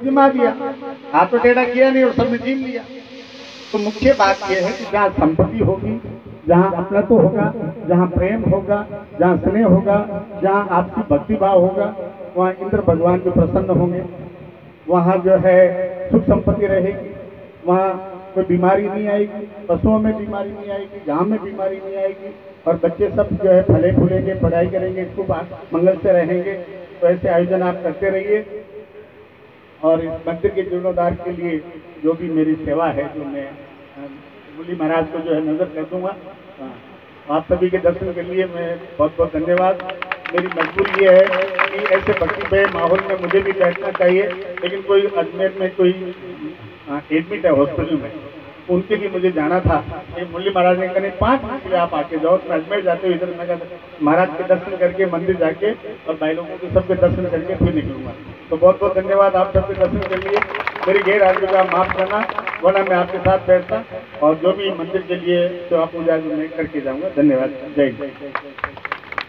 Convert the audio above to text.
जिमा दिया। हाथ तो टेढ़ा किया नहीं और सबने जीम लिया। तो मुख्य बात यह है कि जहाँ संपत्ति होगी, जहाँ अपनत्व होगा, जहाँ प्रेम होगा, जहाँ स्नेह होगा, जहाँ आपसी भक्ति भाव होगा, वहाँ इंद्र भगवान भी प्रसन्न होंगे, वहाँ जो है सुख संपत्ति रहेगी। वहाँ कोई बीमारी नहीं आएगी, पशुओं में बीमारी नहीं आएगी गाँव में बीमारी नहीं आएगी, और बच्चे सब जो है फले फूलेंगे पढ़ाई करेंगे खूब मंगल से रहेंगे। तो ऐसे आयोजन आप करते रहिए। और इस मंदिर के जीर्णोद्धार के लिए जो भी मेरी सेवा है जो मैं मुली महाराज को जो है नज़र कर दूँगा। हाँ, आप सभी के दर्शन के लिए मैं बहुत बहुत धन्यवाद। मेरी मजबूरी ये है कि ऐसे भक्तिमय माहौल में मुझे भी बैठना चाहिए लेकिन कोई अजमेर में कोई एडमिट है हॉस्पिटल में। उनके लिए मुझे जाना था। मुरली महाराज ने कहा पाँच मिनट के लिए आप आके जाओ तो अजमेर जाते हुए इधर मैं महाराज के दर्शन करके मंदिर जाके और भाई लोगों के सबके दर्शन करके फिर निकलूँगा। तो बहुत बहुत धन्यवाद, आप सबके दर्शन के लिए। मेरी गैर हाजिरी का माफ़ करना, वरना मैं आपके साथ बैठता और जो भी मंदिर के लिए जो आप मैं करके जाऊँगा, धन्यवाद, जय हिंद।